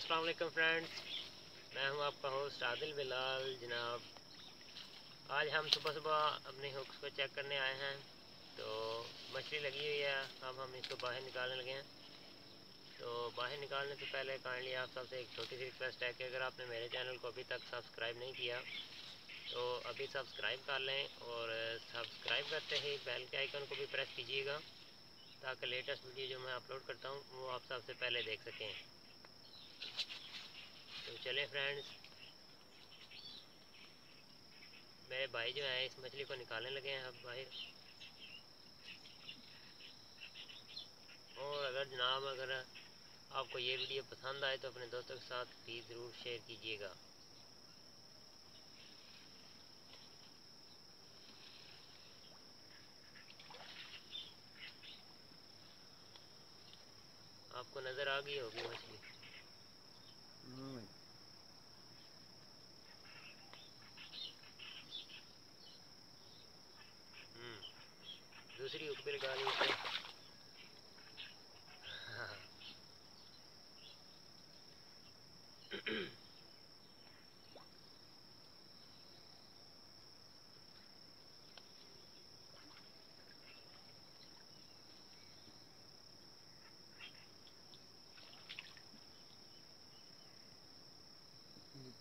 السلام علیکم فرینڈز، میں ہوں آپ کا ہوسٹ عادل بلال، جناب۔ آج ہم صبح صبح اپنے ہوکس کو چیک کرنے آئے ہیں، تو مچھلی لگی ہوئی ہے۔ اب ہم اس کو باہر نکالنے لگے ہیں۔ تو باہر نکالنے سے پہلے کائنڈلی آپ سب سے ایک چھوٹی سی ریکویسٹ ہے کہ اگر آپ نے میرے چینل کو ابھی تک سبسکرائب نہیں کیا، تو ابھی سبسکرائب کر لیں اور سبسکرائب کرتے ہی بیل کے آئیکن کو بھی پریس کیجیے گا، تاکہ لیٹسٹ ویڈیو جو میں اپلوڈ کرتا ہوں وہ آپ سب سے پہلے دیکھ سکیں۔ تو چلیں فرینڈز میرے بھائی جو ہیں اس مچھلی کو نکالنے لگے ہیں اب باہر اور اگر جناب اگر آپ کو یہ ویڈیو پسند آئے تو اپنے دوستوں کے ساتھ بھی ضرور شیئر کیجیے گا. آپ کو نظر آ گئی ہوگی مچھلی. دوسری اکبر گالی سے Mm-hmm.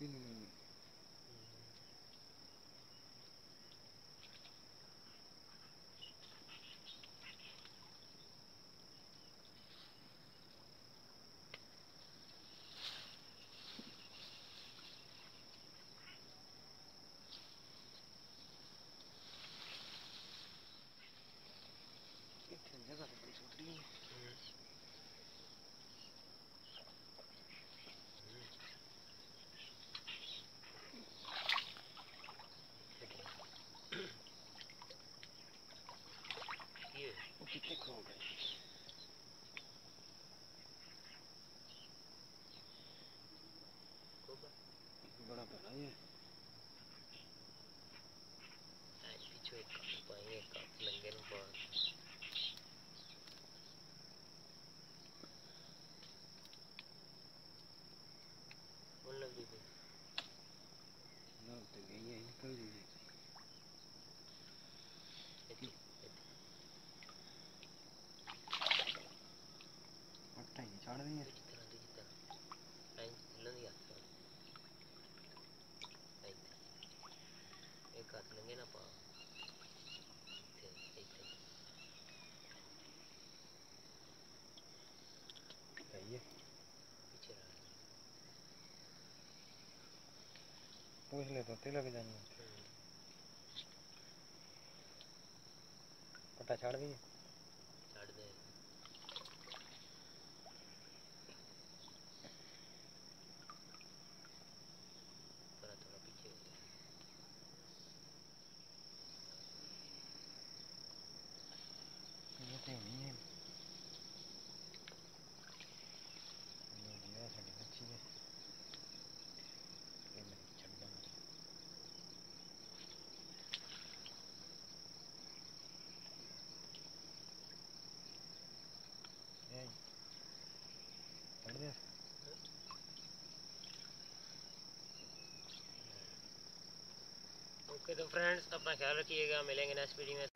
이놈이 이렇게 내가 좀 무슨 소리 しチェックを受けます。Voilà, voilà, yeah. chuột cọp bởi nghe cọp lần gần bờ muốn làm gì vậy làm từ cái gì cái gì ایک ہاتھ لنگے نہ پا گئی ہے پیچھے رہ پوچھ لے تو لگ جانی ہے یہ میری چھڈا چڑھ دیا اوکے تو فرینڈس اپنا خیال رکھیے گا ملیں گے نیکسٹ ویڈیو میں